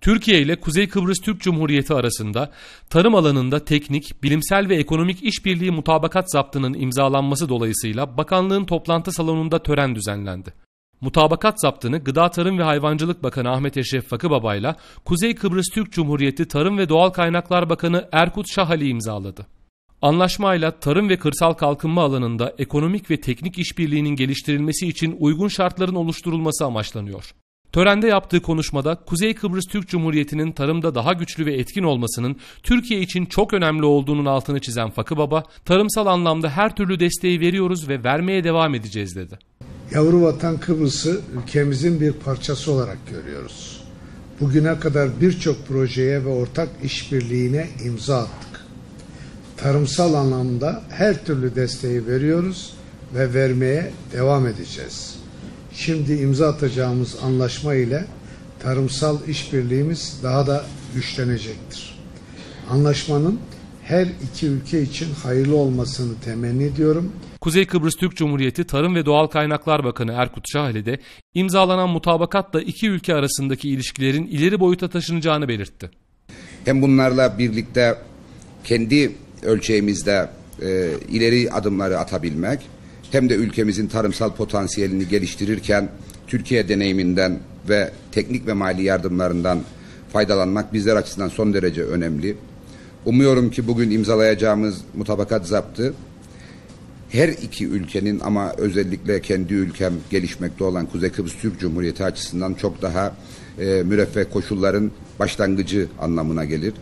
Türkiye ile Kuzey Kıbrıs Türk Cumhuriyeti arasında tarım alanında teknik, bilimsel ve ekonomik işbirliği mutabakat zaptının imzalanması dolayısıyla bakanlığın toplantı salonunda tören düzenlendi. Mutabakat zaptını Gıda Tarım ve Hayvancılık Bakanı Ahmet Eşref Fakıbaba ile Kuzey Kıbrıs Türk Cumhuriyeti Tarım ve Doğal Kaynaklar Bakanı Erkut Şahali imzaladı. Anlaşmayla tarım ve kırsal kalkınma alanında ekonomik ve teknik işbirliğinin geliştirilmesi için uygun şartların oluşturulması amaçlanıyor. Törende yaptığı konuşmada Kuzey Kıbrıs Türk Cumhuriyeti'nin tarımda daha güçlü ve etkin olmasının Türkiye için çok önemli olduğunun altını çizen Fakı Baba, tarımsal anlamda her türlü desteği veriyoruz ve vermeye devam edeceğiz dedi. Yavru vatan Kıbrıs'ı ülkemizin bir parçası olarak görüyoruz. Bugüne kadar birçok projeye ve ortak işbirliğine imza attık. Tarımsal anlamda her türlü desteği veriyoruz ve vermeye devam edeceğiz. Şimdi imza atacağımız anlaşma ile tarımsal işbirliğimiz daha da güçlenecektir. Anlaşmanın her iki ülke için hayırlı olmasını temenni ediyorum. Kuzey Kıbrıs Türk Cumhuriyeti Tarım ve Doğal Kaynaklar Bakanı Erkut Şahali de imzalanan mutabakatla iki ülke arasındaki ilişkilerin ileri boyuta taşınacağını belirtti. Hem bunlarla birlikte kendi ölçeğimizde e, ileri adımları atabilmek hem de ülkemizin tarımsal potansiyelini geliştirirken Türkiye deneyiminden ve teknik ve mali yardımlarından faydalanmak bizler açısından son derece önemli. Umuyorum ki bugün imzalayacağımız mutabakat zaptı her iki ülkenin ama özellikle kendi ülkem gelişmekte olan Kuzey Kıbrıs Türk Cumhuriyeti açısından çok daha e, müreffeh koşulların başlangıcı anlamına gelir.